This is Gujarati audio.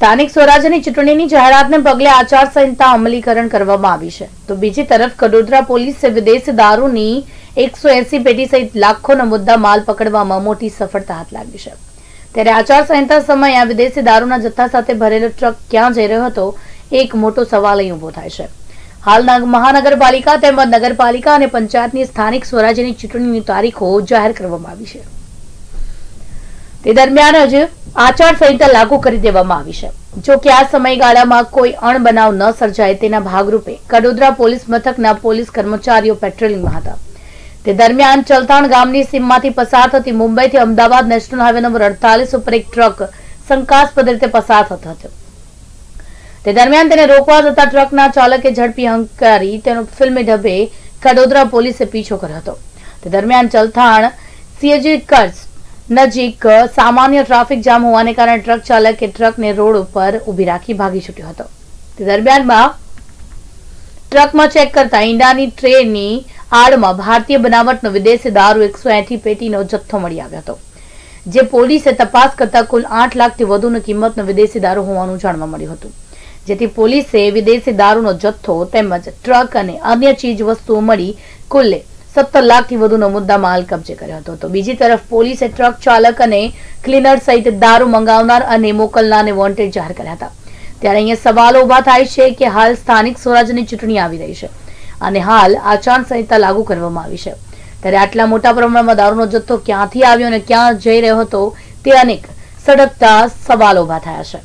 સ્થાનિક સ્વરાજ્યની ચૂંટણીની જાહેરાતને પગલે આચારસંહિતા અમલીકરણ કરવામાં આવી છે. તો બીજી તરફ કડોદરા પોલીસે વિદેશ દારૂની એકસો પેટી સહિત લાખોનો મુદ્દા માલ પકડવામાં મોટી સફળતા હાથ લાગી છે. ત્યારે આચારસંહિતા સમયે આ વિદેશી દારૂના જથ્થા સાથે ભરેલો ટ્રક ક્યાં જઈ રહ્યો હતો, એક મોટો સવાલ અહીં ઊભો થાય છે. હાલ મહાનગરપાલિકા તેમજ નગરપાલિકા અને પંચાયતની સ્થાનિક સ્વરાજ્યની ચૂંટણીની તારીખો જાહેર કરવામાં આવી છે. તે દરમિયાન જ આચારસંહિતા લાગુ કરી દેવામાં આવી છે. જો કે આ સમયગાળામાં કોઈ અણબનાવ ન સર્જાય તેના ભાગરૂપે કડોદરા પોલીસ મથકના પોલીસ કર્મચારીઓ પેટ્રોલિંગમાં હતા. તે દરમિયાન ચલતાણ ગામની સીમમાંથી પસાર થતી મુંબઈથી અમદાવાદ નેશનલ હાઈવે નંબર અડતાલીસ ઉપર એક ટ્રક શંકાસ્પદ રીતે પસાર થતો હતો. તે દરમિયાન તેને રોકવા જતા ટ્રકના ચાલકે ઝડપી હંકારી તેનો ફિલ્મી ઢબે કડોદરા પોલીસે પીછો કર્યો હતો. તે દરમિયાન ચલથાણ સીએજી કચ્છ નજીક સામાન્ય ટ્રાફિક જામ હોવાને કારણે ટ્રક ચાલકે ટ્રકને રોડ ઉપર ઊભી રાખી ભાગી છૂટ્યો હતો. તે દરમિયાનમાં ટ્રકમાં ચેક કરતા ઈંડાની ટ્રેની આડમાં ભારતીય બનાવટનો વિદેશી દારૂ એકસો એંઠી પેટીનો જથ્થો મળી આવ્યો હતો, જે પોલીસે તપાસ કરતા કુલ આઠ લાખથી વધુની કિંમતનો વિદેશી દારૂ હોવાનું જાણવા મળ્યું હતું. જેથી પોલીસે વિદેશી દારૂનો જથ્થો તેમજ ટ્રક અને અન્ય ચીજ વસ્તુઓ મળી કુલ્લે સત્તર લાખથી વધુનો મુદ્દા માલ કબજે કર્યો હતો. તો બીજી તરફ પોલીસે ટ્રક ચાલક અને ક્લીનર સહિત દારૂ મંગાવનાર અને મોકલનારને વોન્ટેડ જાહેર કર્યા હતા. ત્યારે અહીંયા સવાલો ઊભા થાય છે કે હાલ સ્થાનિક સ્વરાજ્યની ચૂંટણી આવી રહી છે અને હાલ આચારસંહિતા લાગુ કરવામાં આવી છે. ત્યારે આટલા મોટા પ્રમાણમાં દારૂનો જથ્થો ક્યાંથી આવ્યો અને ક્યાં જઈ રહ્યો હતો તે અનેક સડકતા સવાલો ઊભા થયા છે.